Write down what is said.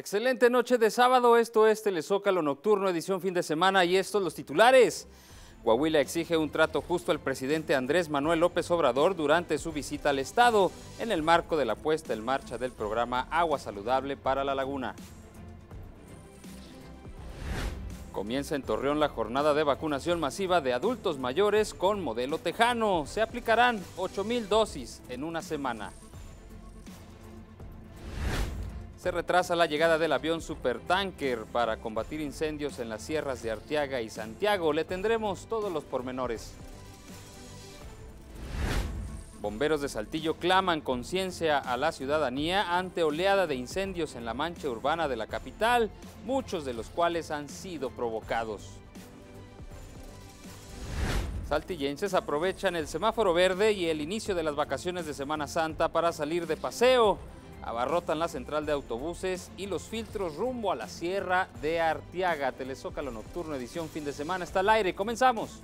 Excelente noche de sábado, esto es Telezócalo Nocturno, edición fin de semana y estos los titulares. Coahuila exige un trato justo al presidente Andrés Manuel López Obrador durante su visita al Estado en el marco de la puesta en marcha del programa Agua Saludable para la Laguna. Comienza en Torreón la jornada de vacunación masiva de adultos mayores con modelo tejano. Se aplicarán 8 mil dosis en una semana. Se retrasa la llegada del avión supertanker para combatir incendios en las sierras de Arteaga y Santiago. Le tendremos todos los pormenores. Bomberos de Saltillo claman conciencia a la ciudadanía ante oleada de incendios en la mancha urbana de la capital, muchos de los cuales han sido provocados. Saltillenses aprovechan el semáforo verde y el inicio de las vacaciones de Semana Santa para salir de paseo abarrotan la central de autobuses y los filtros rumbo a la Sierra de Arteaga. Telezócalo Nocturno, edición fin de semana, está al aire. Comenzamos.